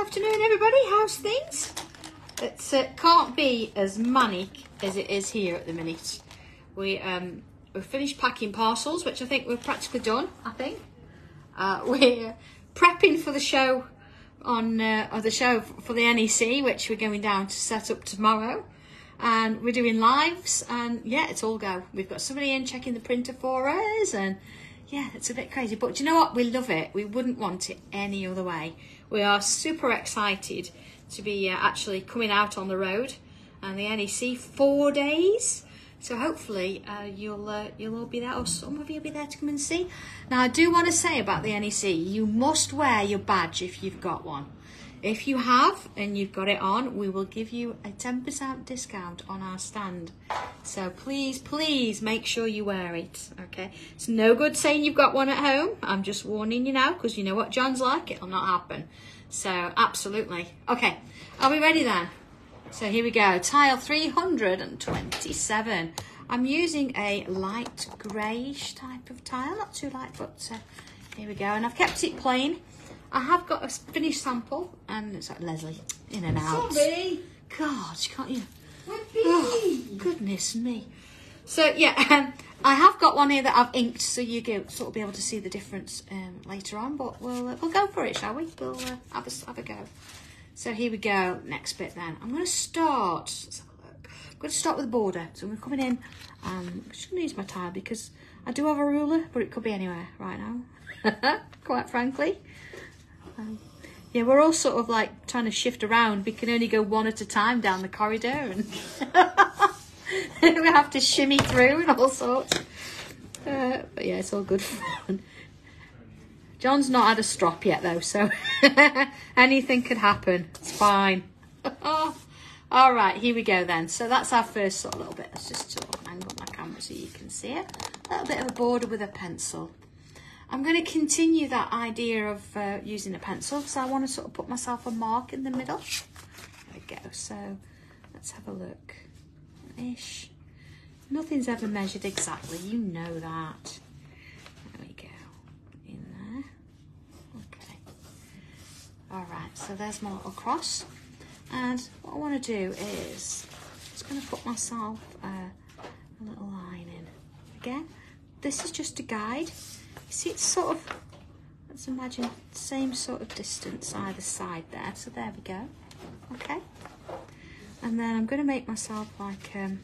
afternoon, everybody. How's things? It uh, can't be as manic as it is here at the minute. We um we've finished packing parcels, which I think we're practically done. I think uh, we're prepping for the show on uh, or the show for the NEC, which we're going down to set up tomorrow. And we're doing lives, and yeah, it's all go. We've got somebody in checking the printer for us, and yeah, it's a bit crazy. But you know what? We love it. We wouldn't want it any other way. We are super excited to be uh, actually coming out on the road and the NEC four days. So hopefully uh, you'll uh, you'll all be there, or some of you will be there to come and see. Now I do want to say about the NEC, you must wear your badge if you've got one. If you have and you've got it on, we will give you a 10% discount on our stand. So please, please make sure you wear it. Okay. It's no good saying you've got one at home. I'm just warning you now because you know what John's like. It'll not happen. So absolutely. Okay. Are we ready then? So here we go. Tile 327. I'm using a light greyish type of tile. Not too light, but uh, here we go. And I've kept it plain. I have got a finished sample, and it's like Leslie in and out. Sorry. God, can't you? Oh, goodness me. So yeah, um, I have got one here that I've inked, so you go sort of be able to see the difference um, later on. But we'll uh, we'll go for it, shall we? We'll uh, have a have a go. So here we go. Next bit then. I'm going to start. Let's have a look. I'm going to start with the border. So we're coming in. Um, I'm just going to use my tile because I do have a ruler, but it could be anywhere right now. Quite frankly. Um, yeah, we're all sort of like trying to shift around. We can only go one at a time down the corridor, and we have to shimmy through and all sorts. Uh, but yeah, it's all good fun. John's not had a strop yet though, so anything could happen. It's fine. all right, here we go then. So that's our first sort of little bit. Let's just sort of angle my camera so you can see it. A little bit of a border with a pencil. I'm going to continue that idea of uh, using a pencil so I want to sort of put myself a mark in the middle. There we go. So let's have a look. Ish. Nothing's ever measured exactly. You know that. There we go. In there. Okay. All right. So there's my little cross. And what I want to do is just going to put myself uh, a little line in. Again, this is just a guide. See, it's sort of, let's imagine, same sort of distance either side there. So there we go. Okay. And then I'm going to make myself like um,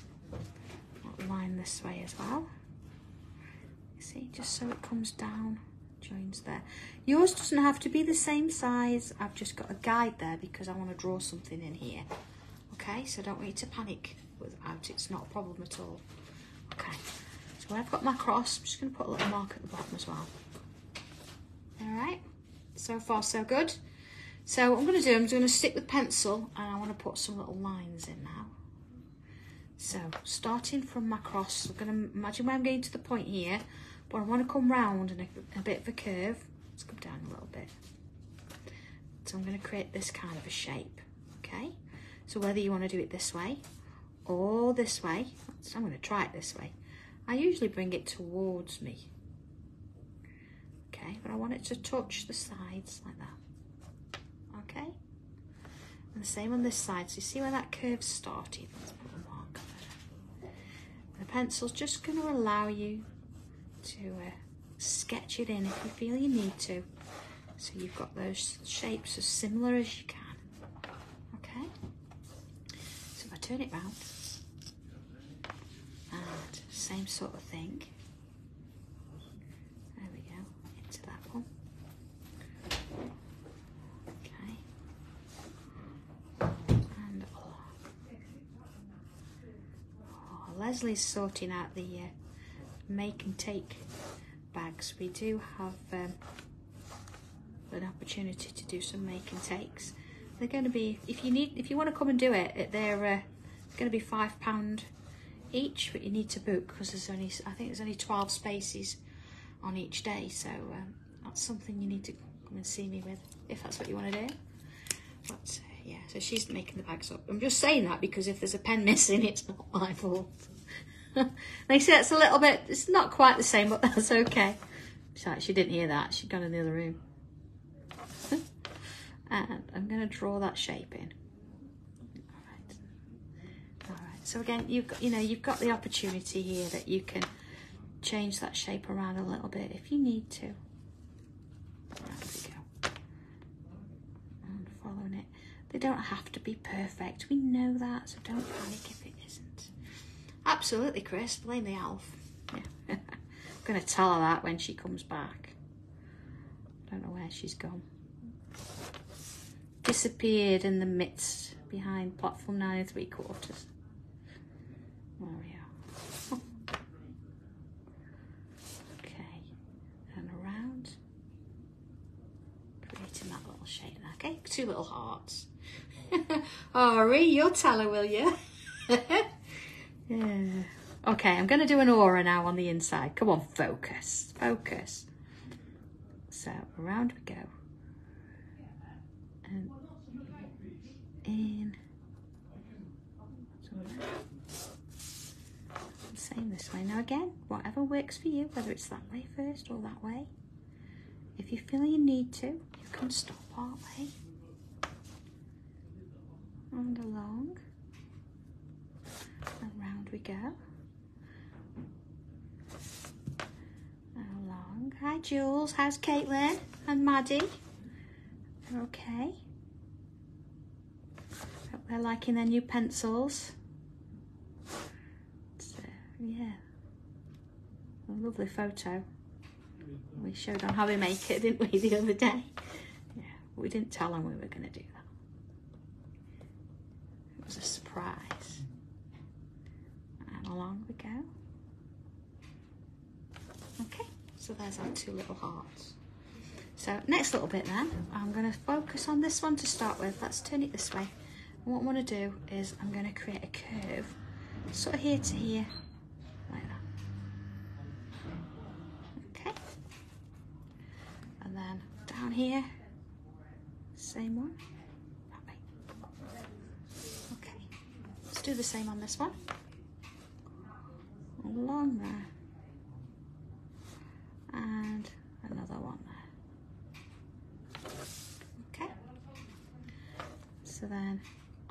line this way as well. You see, just so it comes down, joins there. Yours doesn't have to be the same size. I've just got a guide there because I want to draw something in here. Okay, so don't you to panic without it's not a problem at all. Okay. So when I've got my cross, I'm just going to put a little mark at the bottom as well. All right, so far so good. So what I'm going to do, I'm going to stick with pencil and I want to put some little lines in now. So starting from my cross, I'm going to imagine where I'm getting to the point here, but I want to come round and a, a bit of a curve. Let's come down a little bit. So I'm going to create this kind of a shape, okay? So whether you want to do it this way or this way, so I'm going to try it this way. I usually bring it towards me. Okay, but I want it to touch the sides like that. Okay? And the same on this side. So you see where that curve started? Let's put a mark. And the pencil's just going to allow you to uh, sketch it in if you feel you need to. So you've got those shapes as similar as you can. Okay? So if I turn it round, same sort of thing. There we go, into that one. Okay. And oh, oh, Leslie's sorting out the uh, make and take bags. We do have um, an opportunity to do some make and takes. They're going to be, if you need, if you want to come and do it, they're uh, going to be five pound each, but you need to book because there's only, I think there's only 12 spaces on each day. So um, that's something you need to come and see me with if that's what you want to do. But uh, yeah, so she's making the bags up. I'm just saying that because if there's a pen missing, it's not my fault. they say it's a little bit, it's not quite the same, but that's okay. She, she didn't hear that. She'd gone in the other room. And I'm going to draw that shape in. All right. All right. So again, you've got, you know, you've got the opportunity here that you can change that shape around a little bit if you need to. There we go. And following it. They don't have to be perfect. We know that, so don't panic if it isn't. Absolutely, Chris. Blame the elf. Yeah. I'm going to tell her that when she comes back. I don't know where she's gone. Disappeared in the midst behind platform nine and three quarters. Oh, we are. Okay, and around. Creating that little shape there. Okay, two little hearts. Ari, you'll tell her, will you? yeah. Okay, I'm going to do an aura now on the inside. Come on, focus, focus. So around we go. And in. Same this way. Now again, whatever works for you, whether it's that way first or that way. If you feel you need to, you can stop partway. And along. And round we go. Along. Hi Jules, how's Caitlin and Maddie? They're okay. Hope they're liking their new pencils. Yeah. A lovely photo. We showed on how we make it, didn't we, the other day? Yeah, we didn't tell them we were going to do that. It was a surprise. And along we go. Okay, so there's our two little hearts. So next little bit then, I'm going to focus on this one to start with. Let's turn it this way. And what I want to do is I'm going to create a curve, sort of here to here, like that. Okay. And then down here, same one. Okay. Let's do the same on this one. Along there. And another one there. Okay. So then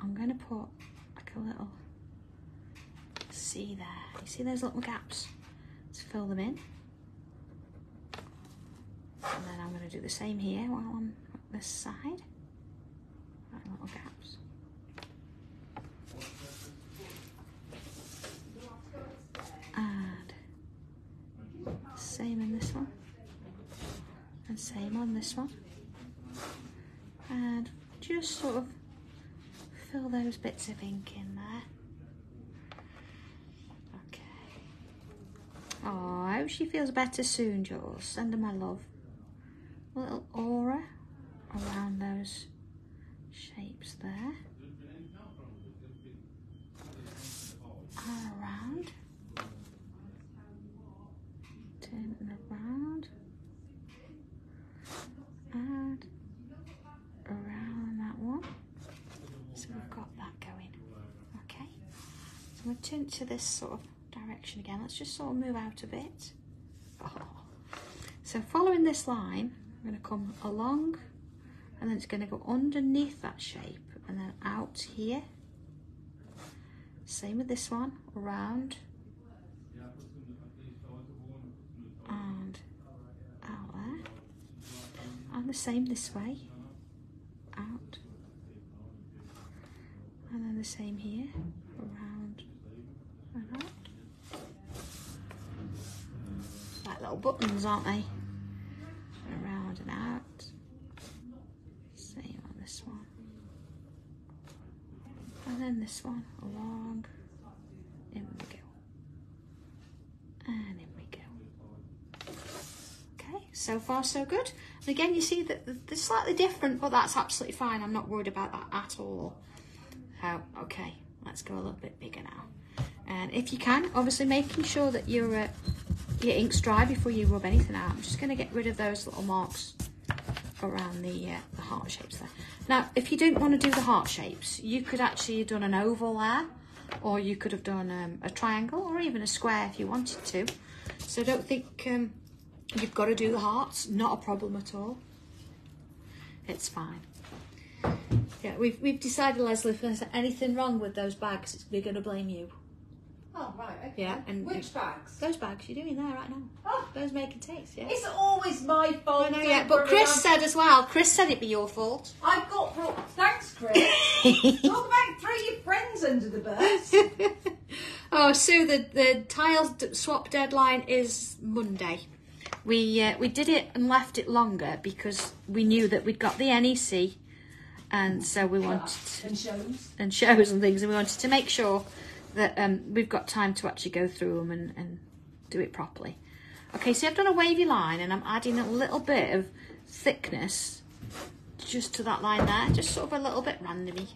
I'm going to put like a little C there. You see those little gaps? Let's fill them in. And then I'm going to do the same here while on this side. Right, little gaps. And same in this one. And same on this one. And just sort of fill those bits of ink in there. Okay. Oh, I hope she feels better soon, Jules. Send her my love. A little aura around those shapes there. And around. Turn it around. And around that one. So we've got that going. Okay. So to turn to this sort of direction again. Let's just sort of move out a bit. Oh. So following this line, I'm going to come along and then it's going to go underneath that shape and then out here. Same with this one, around and out there. And the same this way, out. And then the same here, around and out. Like little buttons, aren't they? Around and out. Same on this one. And then this one along. In we go. And in we go. Okay, so far so good. And again, you see that they're slightly different, but that's absolutely fine. I'm not worried about that at all. So, okay, let's go a little bit bigger now. And if you can, obviously making sure that your, uh, your ink's dry before you rub anything out. I'm just going to get rid of those little marks around the, uh, the heart shapes there. Now, if you didn't want to do the heart shapes, you could actually have done an oval there, or you could have done um, a triangle, or even a square if you wanted to. So don't think um, you've got to do the hearts. Not a problem at all. It's fine. Yeah, we've we've decided, Leslie, if there's anything wrong with those bags, we're going to blame you. Oh, right, okay. Yeah, and- Which bags? Those bags you're doing there right now. Oh, Those making takes, yeah. it's always my fault. I know, yeah. But Chris said as well. Chris said it'd be your fault. I've got brought. Thanks, Chris. Talk about throw your friends under the bus. oh, Sue, the the tile swap deadline is Monday. We uh, we did it and left it longer because we knew that we'd got the NEC, and so we wanted and shows. and shows and things, and we wanted to make sure that um, we've got time to actually go through them and, and do it properly. Okay, so I've done a wavy line, and I'm adding a little bit of thickness just to that line there, just sort of a little bit randomly.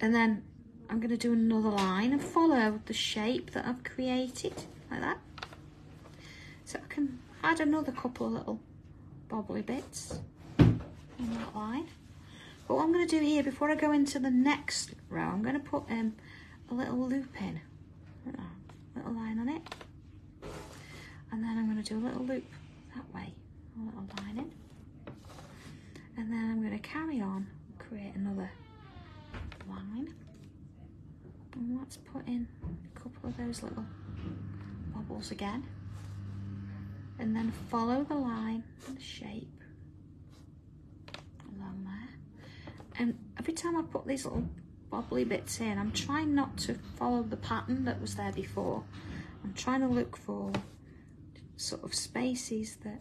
And then I'm going to do another line and follow the shape that I've created, like that. So I can add another couple of little bobbly bits in that line. But what I'm going to do here, before I go into the next row, I'm going to put um, a little loop in. Uh, little line on it. And then I'm going to do a little loop that way. A little line in. And then I'm going to carry on, create another line. And let's put in a couple of those little bubbles again. And then follow the line and the shape along there. And every time I put these little bobbly bits in, I'm trying not to follow the pattern that was there before. I'm trying to look for sort of spaces that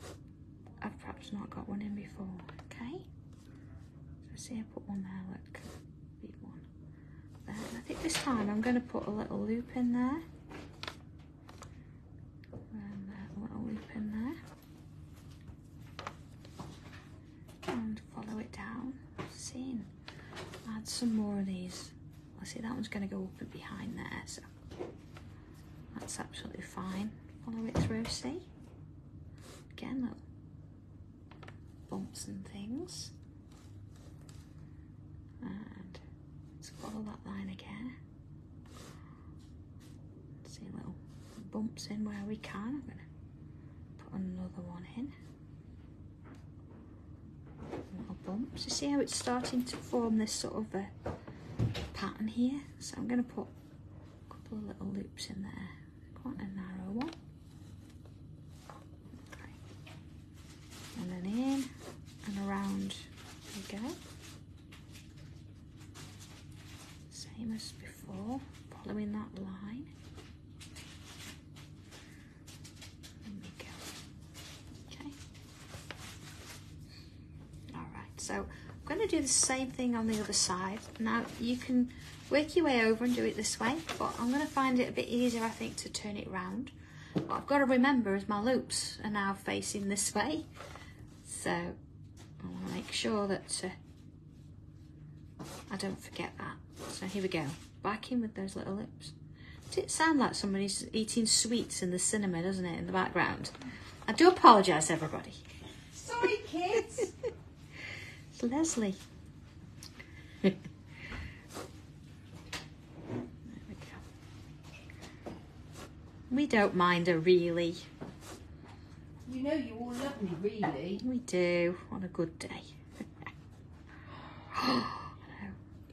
I've perhaps not got one in before, okay? So see I put one there, look, big one there. I think this time I'm going to put a little loop in there. And a little loop in there. And follow it down, seeing add some more of these. I see that one's going to go up and behind there, so that's absolutely fine. Follow it through, see? Again, little bumps and things. And let's follow that line again. See little bumps in where we can. I'm going to put another one in. You see how it's starting to form this sort of a pattern here? So I'm going to put a couple of little loops in there. Quite a narrow one. Okay. And then in and around we go. Same as before, following that line. There we go. Okay. All right, so I'm going to do the same thing on the other side. Now you can work your way over and do it this way, but I'm going to find it a bit easier, I think, to turn it round. What I've got to remember is my loops are now facing this way, so I want to make sure that uh, I don't forget that. So here we go, back in with those little loops. Does it sound like somebody's eating sweets in the cinema, doesn't it, in the background? I do apologise, everybody. Sorry, kids. Leslie. there we go. We don't mind her really. you know you all love me, really. We do on a good day.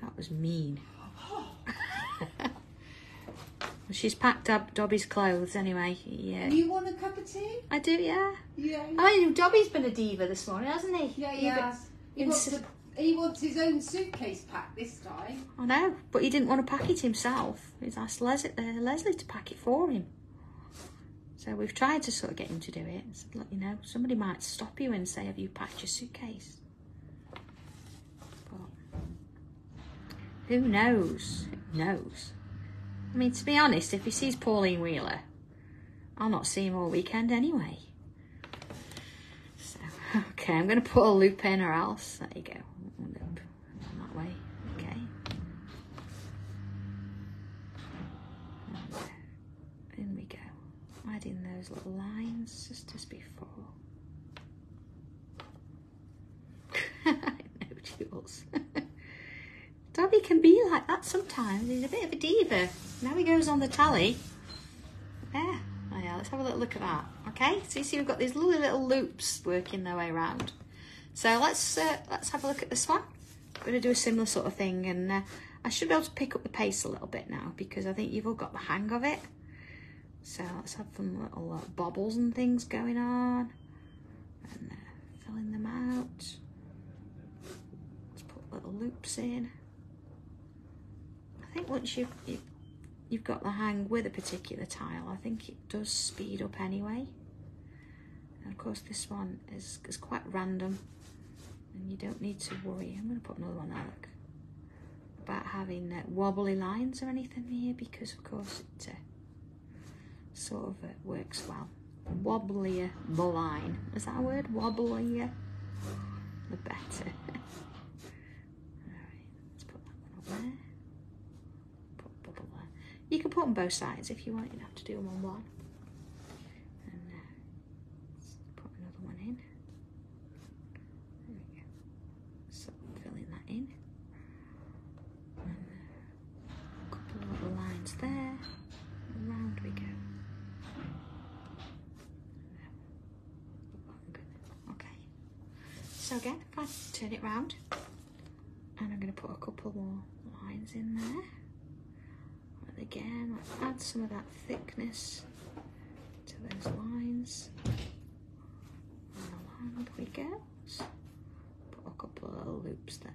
That was mean. She's packed up Dobby's clothes anyway. Yeah, You want a cup of tea? I do. Yeah. Yeah. I mean, Dobby's been a diva this morning, hasn't he? Yeah, He he has. He wants, to, he wants his own suitcase packed this time. I know, but he didn't want to pack it himself. He's asked Leslie, uh, Leslie to pack it for him. So we've tried to sort of get him to do it. and said, Look, you know, somebody might stop you and say, "Have you packed your suitcase?" But who knows? Who knows? I mean, to be honest, if he sees Pauline Wheeler, I'll not see him all weekend anyway. Okay, I'm going to put a loop in or else. There you go. Loop that way. Okay. In we go. Adding those little lines just as before. Know, Jules. Dobby can be like that sometimes. He's a bit of a diva. Now he goes on the tally. Yeah. Oh yeah, let's have a little look at that. Okay, so you see we've got these lovely little loops working their way around. So let's uh, let's have a look at this one. I'm going to do a similar sort of thing and uh, I should be able to pick up the pace a little bit now because I think you've all got the hang of it. So let's have some little uh, bobbles and things going on and uh, filling them out. Let's put little loops in. I think once you've, you've, you've got the hang with a particular tile, I think it does speed up anyway. Of course this one is, is quite random and you don't need to worry. I'm going to put another one out look, about having uh, wobbly lines or anything here because of course it uh, sort of uh, works well. Wobblier the line. Is that a word? Wobblier? The better. Alright, let's put that one there. Put. You can put them both sides if you want. You don't have to do them on one. And uh, let's put another one in. There we go. So filling that in. And uh, a couple of little lines there. And round we go. Okay. So again, if I turn it round, and I'm going to put a couple more lines in there. And again, let's add some of that thickness to those lines. And along we go. Put a couple of little loops there.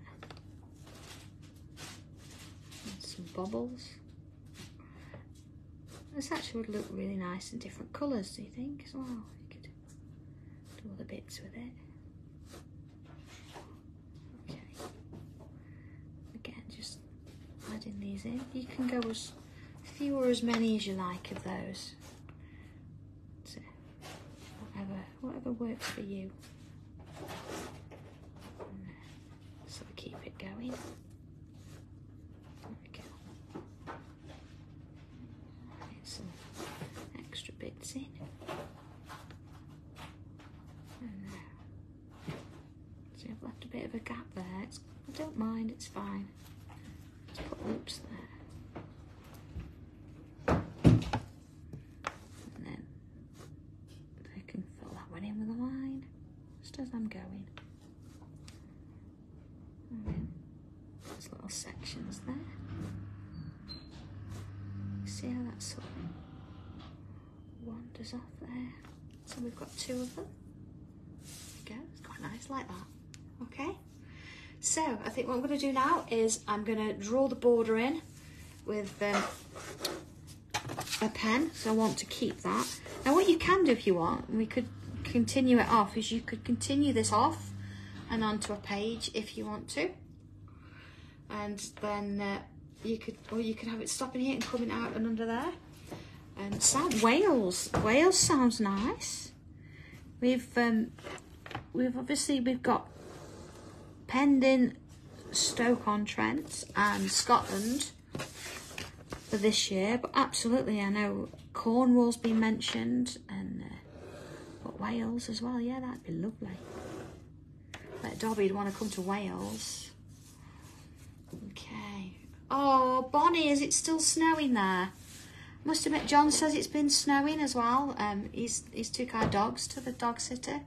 And some bubbles. This actually would look really nice in different colours, do you think, as well? You could do other bits with it. Okay. Again, just adding these in. You can go as few or as many as you like of those. So, whatever, whatever works for you. Uh, Sort of keep it going. Get some extra bits in. So I've left a bit of a gap there. It's, I don't mind, it's fine. Loops there. And then I can fill that one in with a line, just as I'm going. And then there's little sections there. See how that sort of wanders off there. So we've got two of them. There we go. It's quite nice like that. Okay. So I think what I'm going to do now is I'm going to draw the border in with um, a pen. So I want to keep that. Now what you can do if you want, we could continue it off, is you could continue this off and onto a page if you want to. And then uh, you could, or you could have it stopping here and coming out and under there. And sound Wales. Wales sounds nice. We've um, we've obviously we've got penned in Stoke on Trent and Scotland for this year, but absolutely I know Cornwall's been mentioned and uh, but Wales as well. Yeah, that'd be lovely. Bet Dobby'd want to come to Wales. Okay. Oh, Bonnie, is it still snowing there? Must admit, John says it's been snowing as well. Um, he's he's took our dogs to the dog sitter,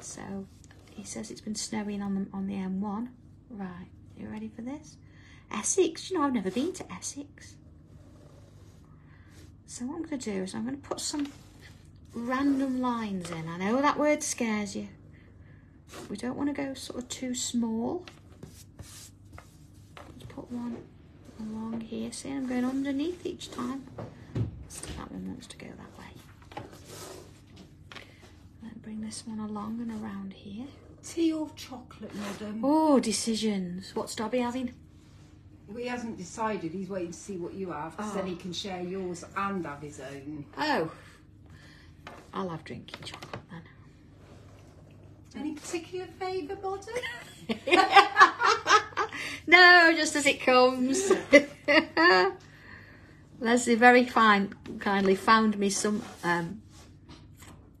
so he says it's been snowing on the on the M1. Right, you ready for this? Essex. You know, I've never been to Essex. So what I'm going to do is I'm going to put some random lines in. I know that word scares you. We don't want to go sort of too small. Let's put one along here. See, I'm going underneath each time. That one wants to go that way. Then bring this one along and around here. Tea or chocolate, madam? Oh, decisions. What's Dobby having? Well, he hasn't decided. He's waiting to see what you have, because then he can share yours and have his own. Oh, I'll have drinking chocolate then. Any particular favour, madam? No, just as it comes. Leslie very fine, kindly found me some um,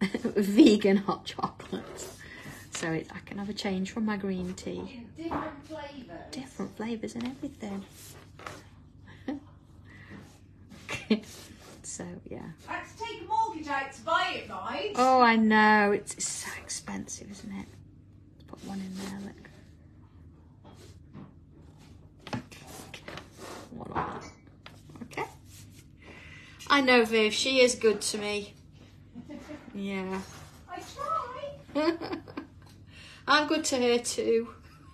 vegan hot chocolate, so it, I can have a change from my green tea. Different flavours. Different flavours and everything. so, yeah. I had to take a mortgage out to buy it, right? Oh, I know. It's, it's so expensive, isn't it? Let's put one in there, look. Okay. I know Viv, she is good to me. Yeah. I try. I'm good to her too.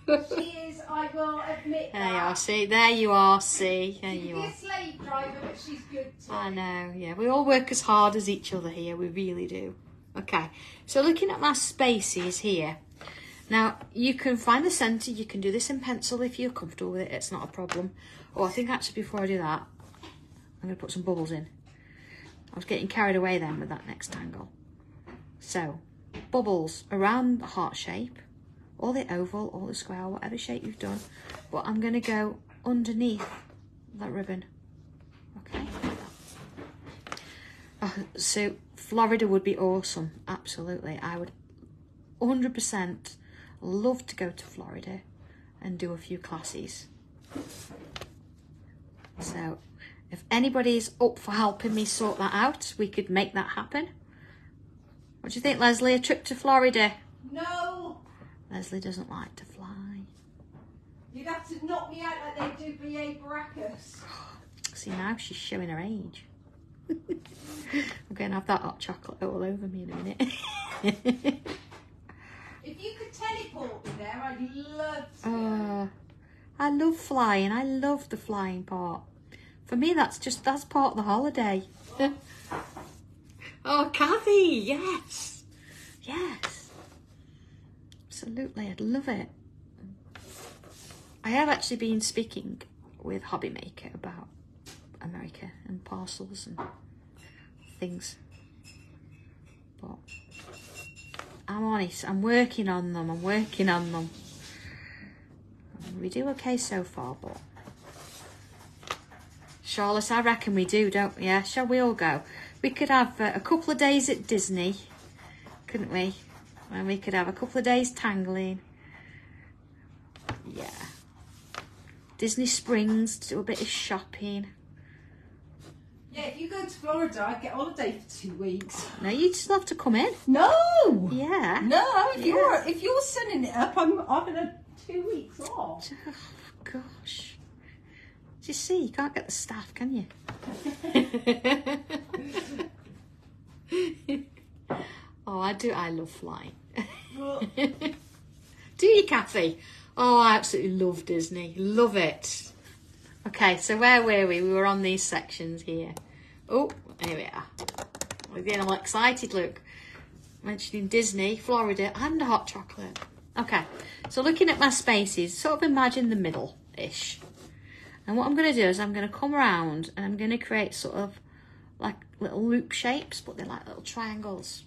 She is, I will admit There you are, see, there you are, see, there you are. a slave driver, but she's good too. I know, yeah. We all work as hard as each other here, we really do. Okay, so looking at my spaces here. Now, you can find the centre, you can do this in pencil if you're comfortable with it, it's not a problem. Oh, I think actually before I do that, I'm going to put some bubbles in. I was getting carried away then with that next angle. So, bubbles around the heart shape, or the oval, or the square, whatever shape you've done. But I'm going to go underneath that ribbon. Okay. Uh, so Florida would be awesome. Absolutely. I would 100% love to go to Florida and do a few classes. So if anybody's up for helping me sort that out, we could make that happen. What do you think, Leslie? A trip to Florida? No, Leslie doesn't like to fly. you'd have to knock me out like they do B.A. Baracus. See, now she's showing her age. I'm going to have that hot chocolate all over me in a minute. If you could teleport me there, I'd love to. Uh, I love flying. I love the flying part. For me, that's just that's part of the holiday. Oh, Kathy, yes, yes, absolutely. I'd love it. I have actually been speaking with Hobby Maker about America and parcels and things, but I'm honest. I'm working on them. I'm working on them. We do okay so far, but Charlotte, I reckon we do, don't we? Yeah, shall we all go? We could have uh, a couple of days at Disney, couldn't we? And we could have a couple of days tangling. Yeah. Disney Springs to do a bit of shopping. Yeah, if you go to Florida, I'd get holiday for two weeks. No, you just have to come in. No, Yeah. no. If Yeah. you're if you're sending it up, I'm having a two weeks off. Oh, gosh. Do you see? You can't get the staff, can you? oh, I do. I love flying. do you, Kathy? Oh, I absolutely love Disney. Love it. Okay, so where were we? We were on these sections here. Oh, here we are. We're getting all excited, look. Mentioning Disney, Florida, and hot chocolate. Okay, so looking at my spaces, sort of imagine the middle-ish. And what I'm going to do is I'm going to come around and I'm going to create sort of like little loop shapes, but they're like little triangles.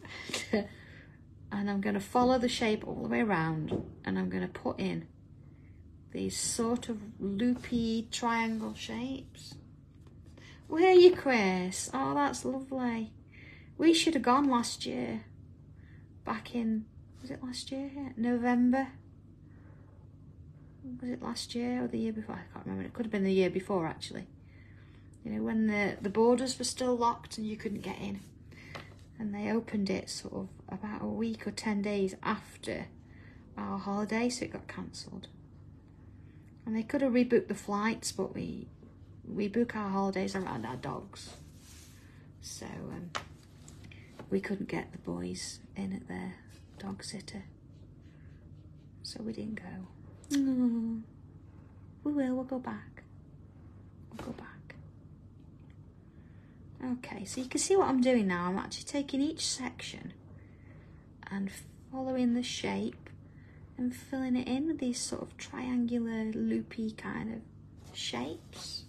and I'm going to follow the shape all the way around and I'm going to put in these sort of loopy triangle shapes. Where are you, Chris? Oh, that's lovely. We should have gone last year. Back in, was it last year? November? Was it last year or the year before? I can't remember. It could have been the year before, actually. You know, when the, the borders were still locked and you couldn't get in. And they opened it sort of about a week or 10 days after our holiday, so it got cancelled. And they could have rebooked the flights, but we we book our holidays around our dogs. So um, we couldn't get the boys in at their dog sitter. So we didn't go. Mm. We will, we'll go back. We'll go back. Okay, so you can see what I'm doing now. I'm actually taking each section and following the shape and filling it in with these sort of triangular, loopy kind of shapes.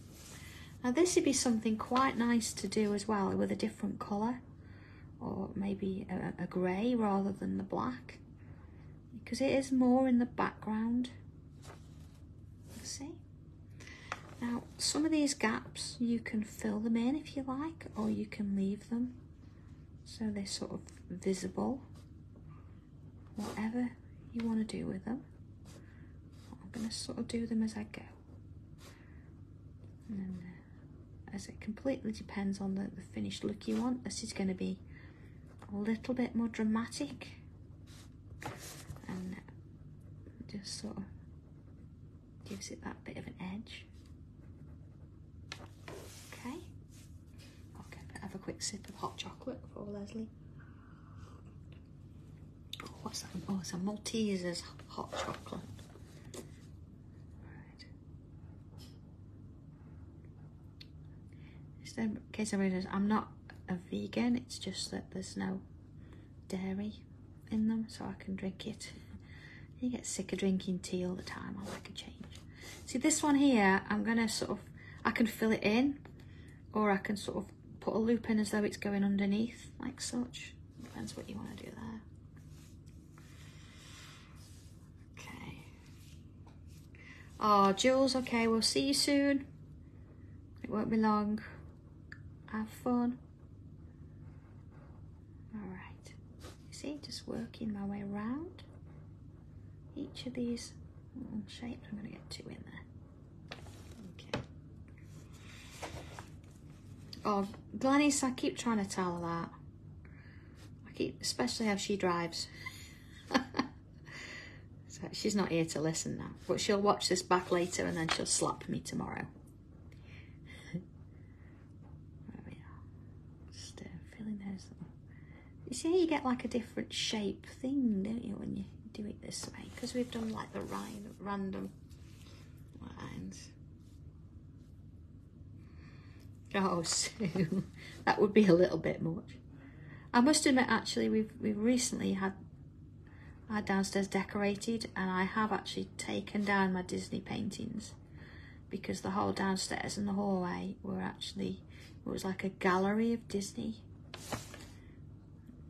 Now this would be something quite nice to do as well with a different colour or maybe a, a grey rather than the black because it is more in the background. See? Now some of these gaps you can fill them in if you like or you can leave them so they're sort of visible. Whatever you want to do with them. I'm going to sort of do them as I go. And uh, as it completely depends on the, the finished look you want, this is going to be a little bit more dramatic. And uh, just sort of gives it that bit of an edge. Okay. Okay, have a quick sip of hot chocolate for Leslie. Oh, what's that? Oh, it's a Maltesers hot chocolate. Right. Just in case everybody knows, I'm not a vegan. It's just that there's no dairy in them, so I can drink it. You get sick of drinking tea all the time. I like a change. See this one here, I'm gonna sort of, I can fill it in, or I can sort of put a loop in as though it's going underneath, like such. Depends what you want to do there. Okay. Oh, Jules, okay, we'll see you soon. It won't be long. Have fun. All right. You see, just working my way around each of these mm, shapes. I'm going to get two in there. Okay. Oh, Glennis, I keep trying to tell her that. I keep, especially how she drives. so she's not here to listen now, but she'll watch this back later and then she'll slap me tomorrow. Just uh, filling those. You see, you get like a different shape thing, don't you, when you do it this way? Because we've done like the right, random lines. Oh, Sue, that would be a little bit much. I must admit, actually, we've we've recently had our downstairs decorated, and I have actually taken down my Disney paintings because the whole downstairs and the hallway were actually it was like a gallery of Disney.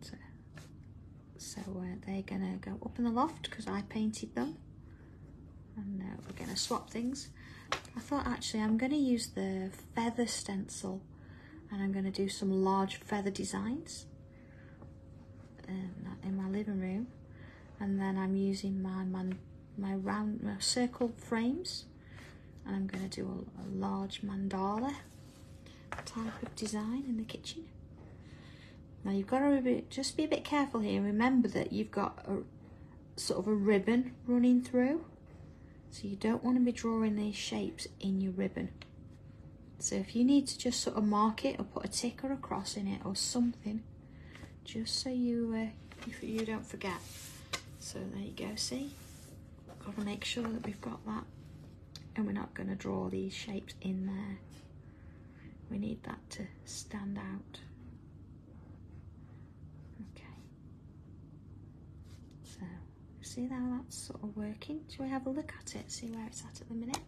So, so uh, they're gonna go up in the loft because I painted them, and uh, we're gonna swap things. I thought actually I'm going to use the feather stencil and I'm going to do some large feather designs um, in, in my living room and then I'm using my my, my round my circle frames and I'm going to do a, a large mandala type of design in the kitchen. Now you've got to be, just be a bit careful here. Remember that you've got a sort of a ribbon running through. So you don't want to be drawing these shapes in your ribbon. So if you need to just sort of mark it or put a tick or a cross in it or something, just so you uh, you, don't forget. So there you go, see? Got to make sure that we've got that. And we're not going to draw these shapes in there. We need that to stand out. Okay. So see how that's sort of working? Shall we have a look at it, see where it's at at the minute?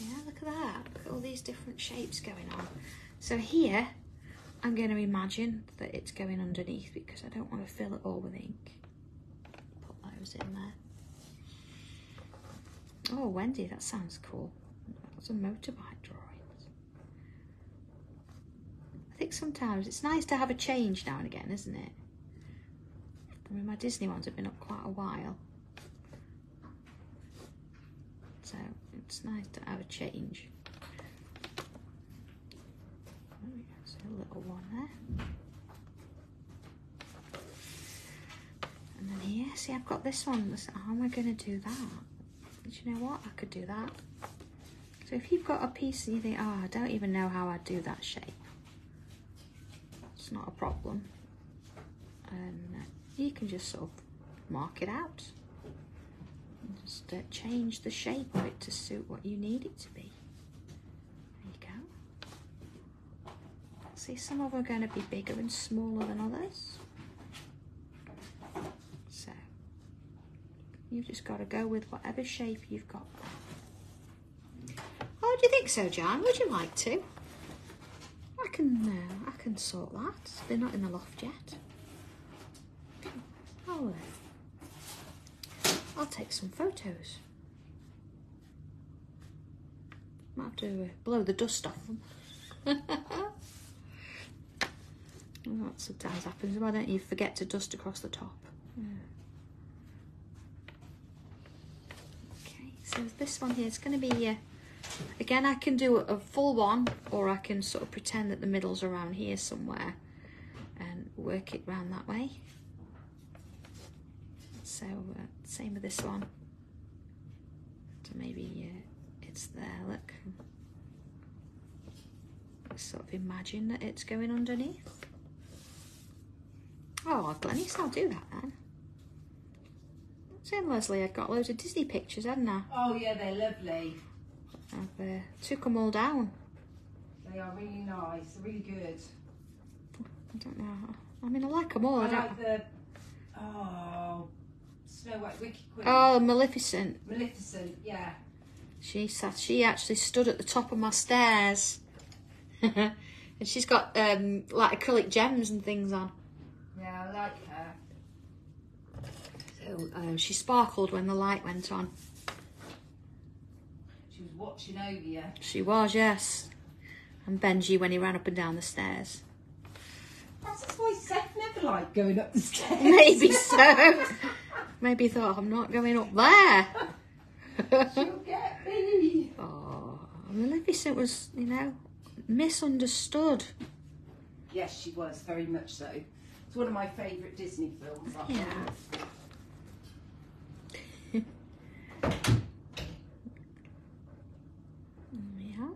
Yeah, look at that. Look at all these different shapes going on. So here, I'm going to imagine that it's going underneath because I don't want to fill it all with ink. Put those in there. Oh, Wendy, that sounds cool. Lots of motorbike drawings. I think sometimes it's nice to have a change now and again, isn't it? I mean, my Disney ones have been up quite a while. So it's nice to have a change. There's a little one there. And then here, see I've got this one. How am I going to do that? Do you know what? I could do that. So if you've got a piece and you think, oh, I don't even know how I'd do that shape. It's not a problem. Uh, you can just sort of mark it out. Just uh, change the shape of it to suit what you need it to be. There you go. See, some of them are going to be bigger and smaller than others. So, you've just got to go with whatever shape you've got. Oh, do you think so, John Would you like to? I can, uh, I can sort that. They're not in the loft yet. I'll, take some photos. Might have to uh, blow the dust off them. that sometimes happens. Why don't you forget to dust across the top? Yeah. Okay, so this one here is going to be, uh, again, I can do a full one or I can sort of pretend that the middle's around here somewhere and work it round that way. So uh, same with this one. So maybe uh, it's there, look. sort of imagine that it's going underneath. Oh, Glenys, I'll do that then. Saying Leslie, I'd got loads of Disney pictures, hadn't I? Oh yeah, they're lovely. I've uh, took them all down. They are really nice. They're really good. I don't know. I mean, I like them all. I I like the oh Snow White Wicked Queen. Oh, Maleficent. Maleficent, yeah. She sat. She actually stood at the top of my stairs, and she's got um, like acrylic gems and things on. Yeah, I like her. So um, she sparkled when the light went on. She was watching over you. She was, yes. And Benji when he ran up and down the stairs. That's why Seth never liked going up the stairs. Maybe so. Maybe thought I'm not going up there. She'll get me. oh, Maleficent was, you know, misunderstood. Yes, she was very much so. It's one of my favourite Disney films. Yeah. Yeah.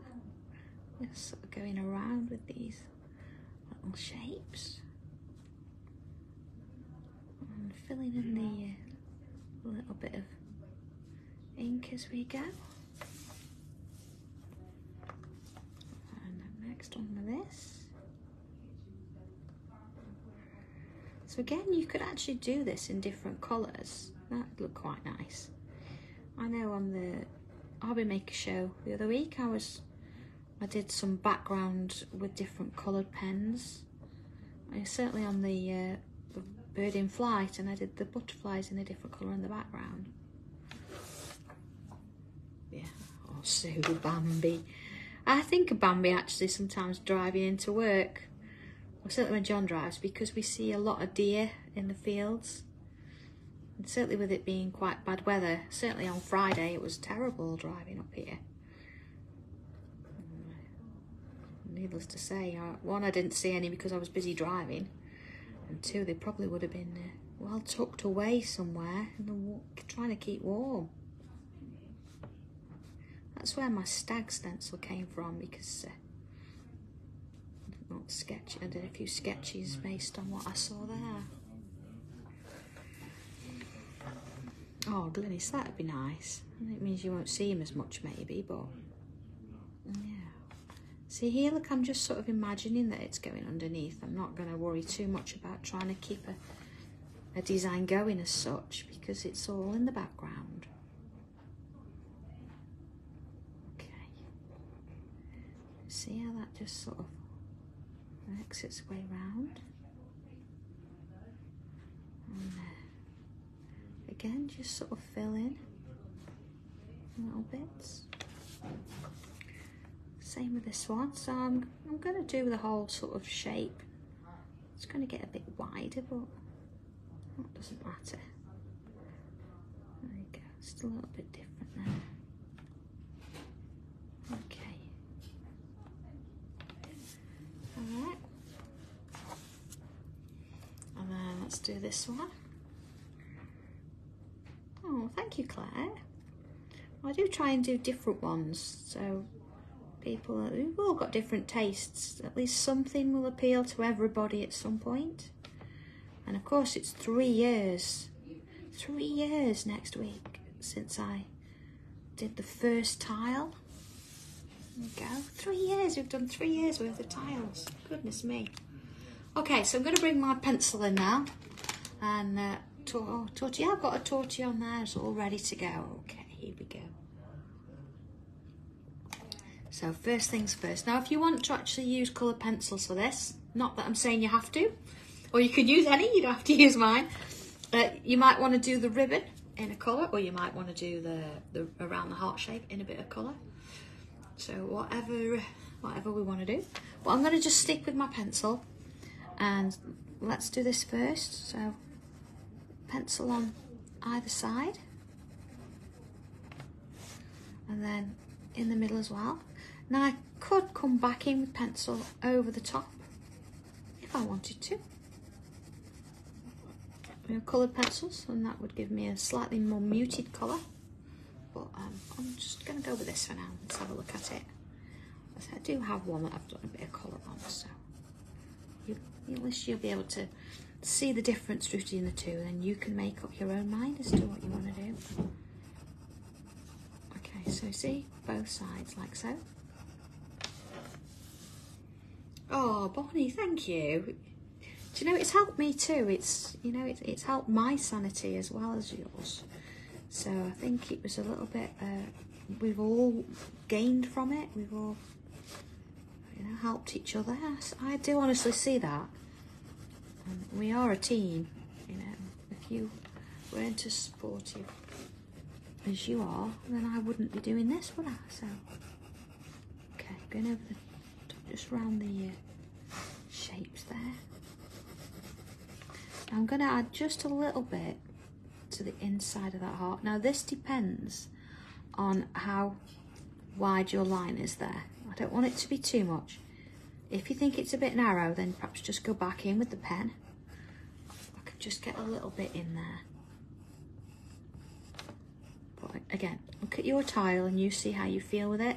Just sort of going around with these little shapes. And filling in the uh, little bit of ink as we go. And then next on with this. So again, you could actually do this in different colours. That'd look quite nice. I know on the Hobby Maker show the other week, I was I did some background with different coloured pens. I certainly on the, uh, the bird in flight, and I did the butterflies in a different colour in the background. Yeah, oh, Sue Bambi. I think of Bambi actually sometimes driving into work, or certainly when John drives, because we see a lot of deer in the fields. And certainly with it being quite bad weather, certainly on Friday it was terrible driving up here. Needless to say, one, I didn't see any because I was busy driving, two, they probably would have been uh, well tucked away somewhere trying to keep warm. That's where my stag stencil came from because uh, not sketch. I did a few sketches based on what I saw there. Oh, Glynis, that'd be nice. It means you won't see him as much, maybe, but yeah. See here, look, I'm just sort of imagining that it's going underneath. I'm not going to worry too much about trying to keep a, a design going as such because it's all in the background. Okay. See how that just sort of works its way round? And. Again, just sort of fill in little bits. Same with this one. So I'm, I'm going to do the whole sort of shape. It's going to get a bit wider, but that doesn't matter. There you go. Just a little bit different there. Okay. Alright. And then let's do this one. Oh, thank you, Claire. I do try and do different ones, so people, we've all got different tastes. At least something will appeal to everybody at some point. And of course, it's three years, three years next week since I did the first tile. Go. Three years. We've done three years worth of tiles. Goodness me. Okay, so I'm going to bring my pencil in now. And, uh, to- oh. I've got a tortillon on there. It's all ready to go. Okay, here we go. So first things first. Now, if you want to actually use coloured pencils for this, not that I'm saying you have to, or you could use any, you don't have to use mine. Uh, you might want to do the ribbon in a colour, or you might want to do the, the around the heart shape in a bit of colour. So whatever, whatever we want to do. But I'm going to just stick with my pencil, and let's do this first. So pencil on either side, and then in the middle as well. Now I could come back in with pencil over the top if I wanted to. You know, coloured pencils, and that would give me a slightly more muted colour. But um, I'm just going to go with this for now. Let's have a look at it. I do have one that I've done a bit of colour on, so you, at least you'll be able to see the difference between the two, and then you can make up your own mind as to what you want to do. Okay, so see both sides like so. Oh, Bonnie, thank you. Do you know it's helped me too? It's you know it's it's helped my sanity as well as yours. So I think it was a little bit. Uh, we've all gained from it. We've all you know helped each other. I do honestly see that. And we are a team. You know, if you weren't as supportive as you are, then I wouldn't be doing this, would I? So okay, going over the just round the uh, shapes there. I'm going to add just a little bit to the inside of that heart. Now this depends on how wide your line is there. I don't want it to be too much. If you think it's a bit narrow, then perhaps just go back in with the pen. I could just get a little bit in there. But again, look at your tile and you see how you feel with it.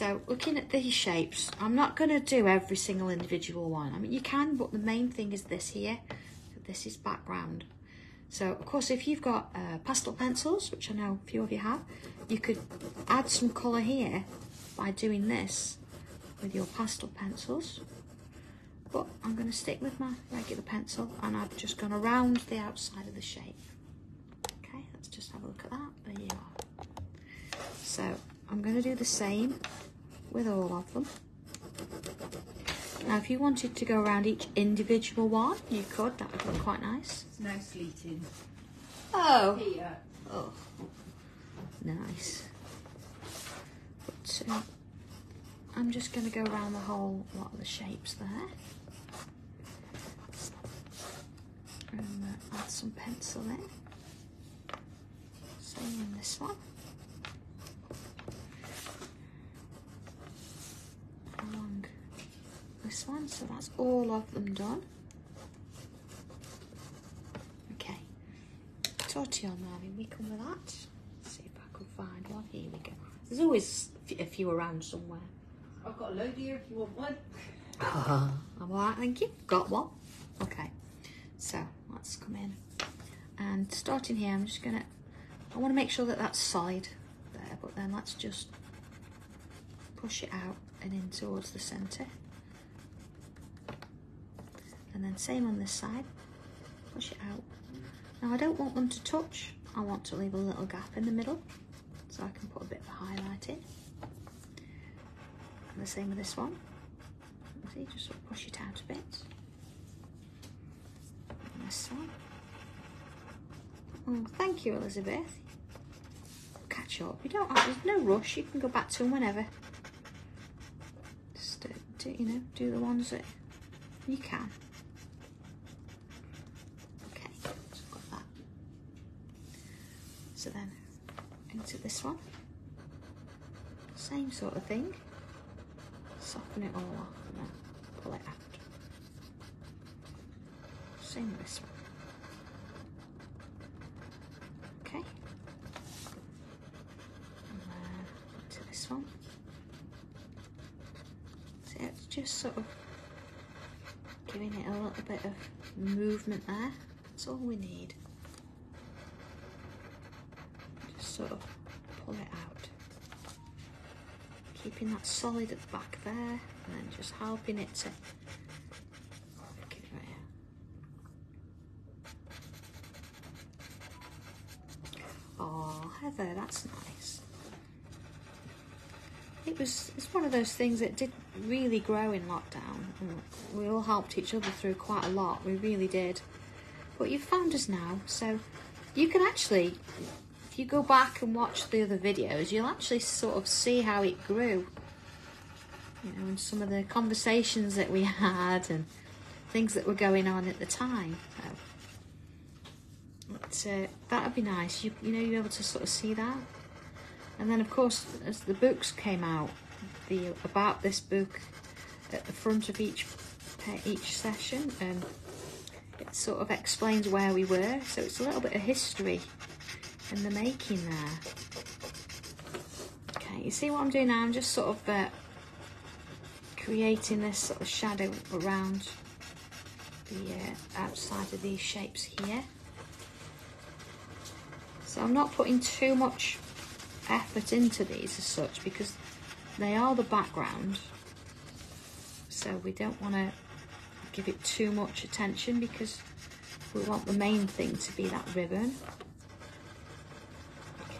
So looking at these shapes, I'm not going to do every single individual one. I mean, you can, but the main thing is this here. This is background. So, of course, if you've got uh, pastel pencils, which I know a few of you have, you could add some colour here by doing this with your pastel pencils. But I'm going to stick with my regular pencil and I'm just going to round the outside of the shape. Okay, let's just have a look at that. There you are. So I'm going to do the same with all of them. Now, if you wanted to go around each individual one, you could. That would look quite nice. It's no sleeting. Oh. Here. Oh. Nice. But uh, I'm just going to go around the whole lot of the shapes there. And uh, add some pencil in. Same in this one. This one. So that's all of them done. Okay. Tortillon Marvin, we come with that. Let's see if I can find one. Here we go. There's always a few around somewhere. I've got a load here if you want one. I'm alright, thank you. Got one. Okay. So let's come in. And starting here, I'm just gonna, I wanna make sure that that's solid there, but then let's just push it out and in towards the center and then same on this side. Push it out. Now I don't want them to touch. I want to leave a little gap in the middle so I can put a bit of highlight in. And the same with this one. See just sort of push it out a bit. And this one. Oh thank you Elizabeth. Catch up. You don't have, there's no rush. You can go back to them whenever. Just uh, do you know do the ones that you can So then into this one, same sort of thing, soften it all off and then pull it out. Same with this one. Okay. Into this one. So it's just sort of giving it a little bit of movement there. That's all we need. Sort of pull it out. Keeping that solid at the back there and then just helping it to Oh, Heather, that's nice. It was it's one of those things that did really grow in lockdown. We all helped each other through quite a lot. We really did. But you've found us now, so you can actually you go back and watch the other videos, you'll actually sort of see how it grew. You know, and some of the conversations that we had and things that were going on at the time. So, uh, that would be nice. You, you know, you're able to sort of see that. And then, of course, as the books came out, the about this book at the front of each each session, and it sort of explains where we were. So it's a little bit of history in the making there. Okay, you see what I'm doing now? I'm just sort of uh, creating this sort of shadow around the uh, outside of these shapes here. So I'm not putting too much effort into these as such because they are the background. So we don't want to give it too much attention because we want the main thing to be that ribbon. Okay.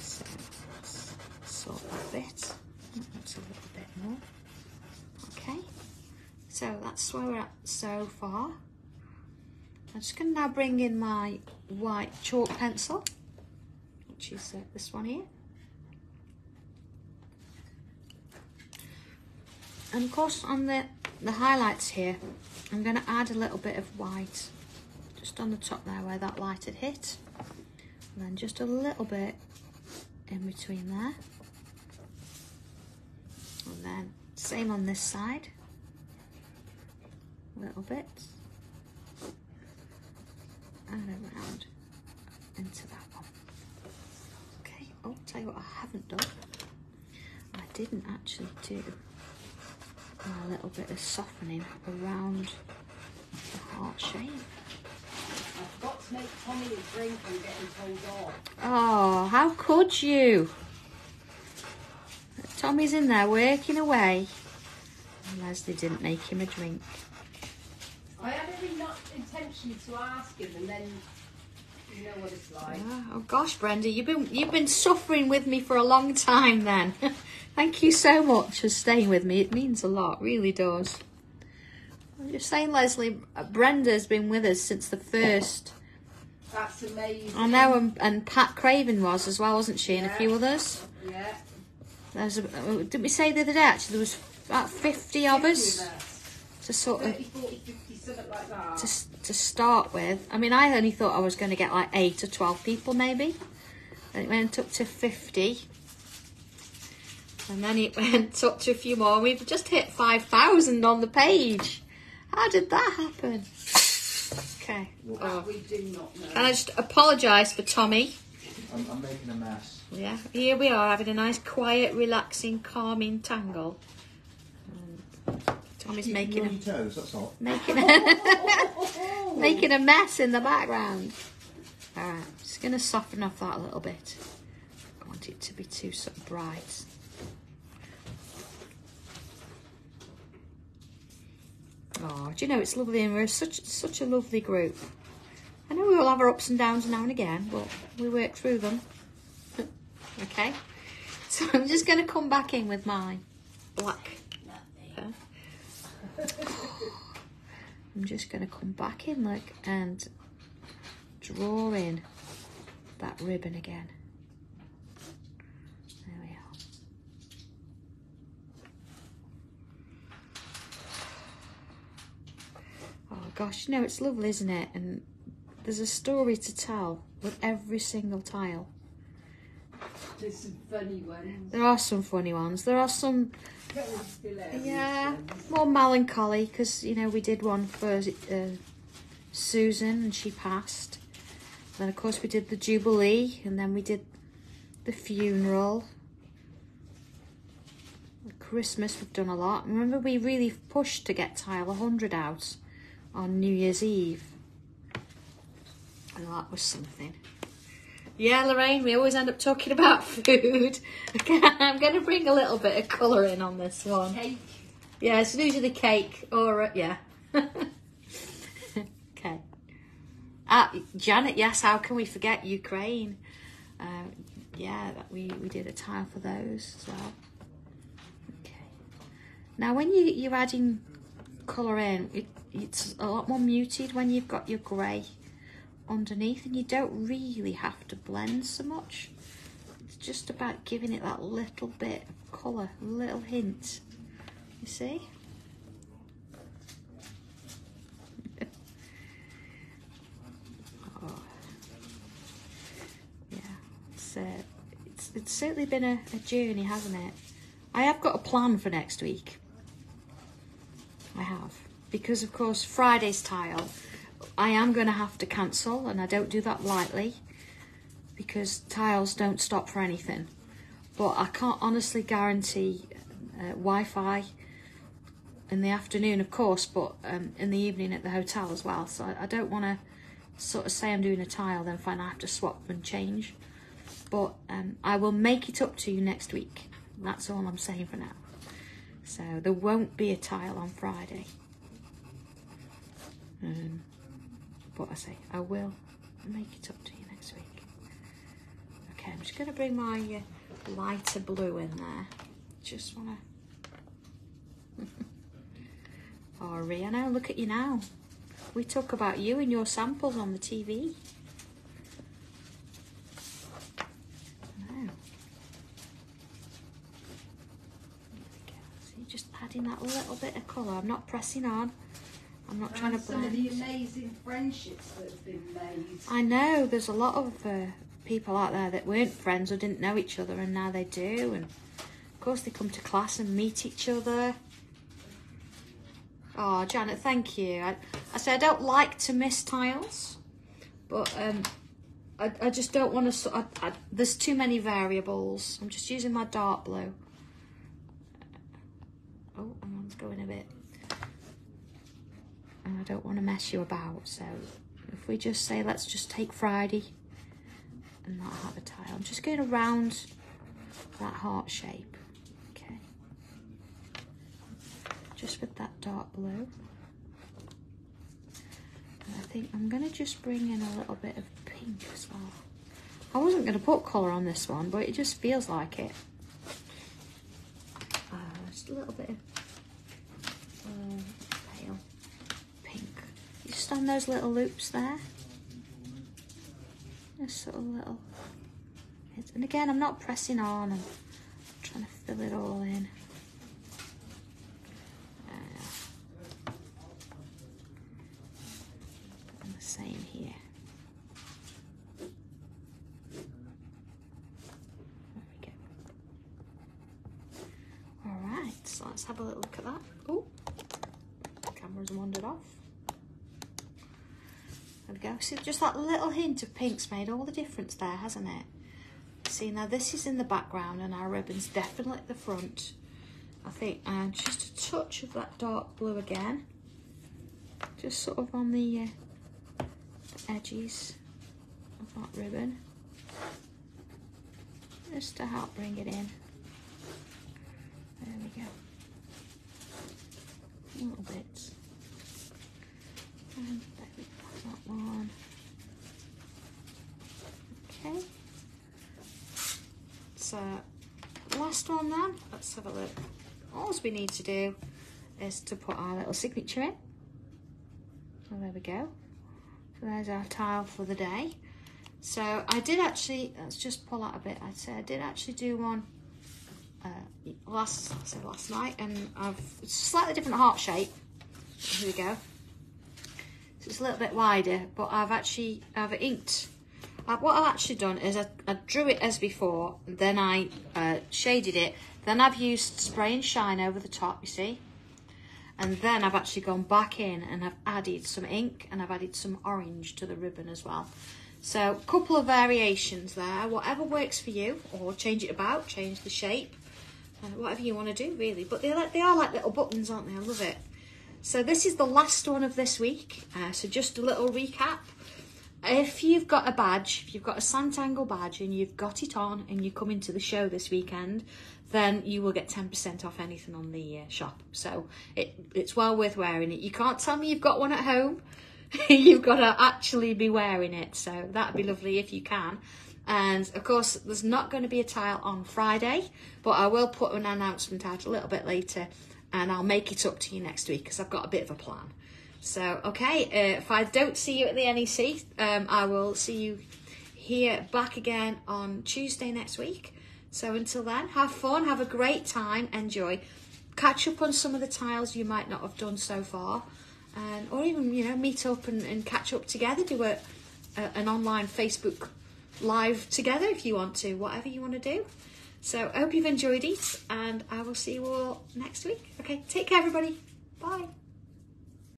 So let's sort that bit. That's a little bit more. Okay. So that's where we're at so far. I'm just going to now bring in my white chalk pencil, which is uh, this one here. And of course on the, the highlights here, I'm going to add a little bit of white just on the top there where that light had hit. And then just a little bit in between there. And then same on this side. A little bit. And around into that one. Okay, oh, tell you what I haven't done. I didn't actually do a little bit of softening around the heart shape. I've got to make Tommy a drink and get him told off. Oh, how could you? Tommy's in there working away. And Leslie didn't make him a drink. I had every not intention to ask him, and then you know what it's like. Ah, Oh gosh, Brenda, you've been you've been suffering with me for a long time then. Thank you so much for staying with me. It means a lot, really does. I'm just saying, Leslie, Brenda's been with us since the first. That's amazing. I know, and, and Pat Craven was as well, wasn't she? And a few others. Yeah. There's a, uh, didn't we say the other day actually there was about 50 of us to sort of 30, 40, 50, like that. to, to start with. I mean, I only thought I was going to get like 8 or 12 people maybe. And it went up to 50. And then it went up to a few more. We've just hit 5,000 on the page. How did that happen? Okay. That we do not know. And I just apologise for Tommy. I'm, I'm making a mess. Yeah, here we are having a nice, quiet, relaxing, calming tangle. And Tommy's Keep making a toes, that's all. making a making a mess in the background. All right, just gonna soften off that a little bit. I want it to be too sort of bright. Oh, do you know it's lovely, and we're such such a lovely group. I know we all have our ups and downs now and again, but we work through them. Okay, so I'm just gonna come back in with my black. I'm just going to come back in like and draw in that ribbon again. There we are. Oh gosh, you know it's lovely, isn't it? And there's a story to tell with every single tile. There's some funny ones. There are some funny ones. There are some Yeah, more melancholy because you know we did one for uh, Susan and she passed. Then of course we did the jubilee and then we did the funeral. Christmas we've done a lot. Remember we really pushed to get tile 100 out on New Year's Eve. And that was something. Yeah, Lorraine, we always end up talking about food. I'm going to bring a little bit of colour in on this one. Cake. Yeah, it's usually cake or uh, yeah. okay. Ah, Janet, yes. How can we forget Ukraine? Uh, yeah, that we we did a tile for those as well. Okay. Now, when you you're adding colour in, it, it's a lot more muted when you've got your grey underneath, and you don't really have to blend so much. It's just about giving it that little bit of colour, a little hint. You see? oh. Yeah, it's, uh, it's, it's certainly been a, a journey, hasn't it? I have got a plan for next week. I have. Because, of course, Friday's tile, I am going to have to cancel, and I don't do that lightly because tiles don't stop for anything. But I can't honestly guarantee uh, Wi-Fi in the afternoon, of course, but um, in the evening at the hotel as well. So I, I don't want to sort of say I'm doing a tile, then find I have to swap and change. But um, I will make it up to you next week. That's all I'm saying for now. So there won't be a tile on Friday. Um, but I say I will make it up to you next week. Okay, I'm just going to bring my uh, lighter blue in there. Just want to... oh, Rihanna, look at you now. We talk about you and your samples on the TV. Just adding that little bit of colour. I'm not pressing on. I'm not trying to Some of the amazing friendships that have been made. I know there's a lot of uh, people out there that weren't friends or didn't know each other, and now they do. And of course, they come to class and meet each other. Oh, Janet, thank you. I, I say I don't like to miss tiles, but um, I, I just don't want to. I, I, there's too many variables. I'm just using my dark blue. Oh, on, going a bit. And I don't want to mess you about, so if we just say let's just take Friday and not have a tile. I'm just going around that heart shape. Okay. Just with that dark blue. And I think I'm going to just bring in a little bit of pink as well. I wasn't going to put colour on this one, but it just feels like it. Uh, just a little bit of uh. Just on those little loops there. Just sort of little. And again, I'm not pressing on. I'm trying to fill it all in. Uh, same here. There we go. All right, so let's have a little look at that. Oh, camera's wandered off. There we go. See, just that little hint of pink's made all the difference there, hasn't it? See, now this is in the background and our ribbon's definitely at the front. I think uh, just a touch of that dark blue again. Just sort of on the, uh, the edges of that ribbon. Just to help bring it in. There we go. Little. And one. Okay. So, last one then. Let's have a look. All we need to do is to put our little signature in. So there we go. So there's our tile for the day. So I did actually, let's just pull out a bit. I'd say I did actually do one uh, last, said last night, and I've it's slightly different heart shape. Here we go. So it's a little bit wider, but I've actually I've inked. Uh, what I've actually done is I, I drew it as before, then I uh, shaded it, then I've used spray and shine over the top. You see, and then I've actually gone back in and I've added some ink and I've added some orange to the ribbon as well. So a couple of variations there, whatever works for you, or change it about, change the shape, uh, whatever you want to do really. But they're like, they are like little buttons, aren't they? I love it. So this is the last one of this week. Uh, so just a little recap. If you've got a badge, if you've got a Sanntangle badge and you've got it on and you come into the show this weekend, then you will get 10% off anything on the uh, shop. So it, it's well worth wearing it. You can't tell me you've got one at home. you've got to actually be wearing it. So that'd be lovely if you can. And of course, there's not going to be a tile on Friday, but I will put an announcement out a little bit later and I'll make it up to you next week because I've got a bit of a plan. So, okay, uh, if I don't see you at the NEC, um, I will see you here back again on Tuesday next week. So until then, have fun, have a great time, enjoy. Catch up on some of the tiles you might not have done so far. And, or even, you know, meet up and, and catch up together. Do a, a, an online Facebook live together if you want to, whatever you want to do. So I hope you've enjoyed it and I will see you all next week. Okay, take care everybody. Bye.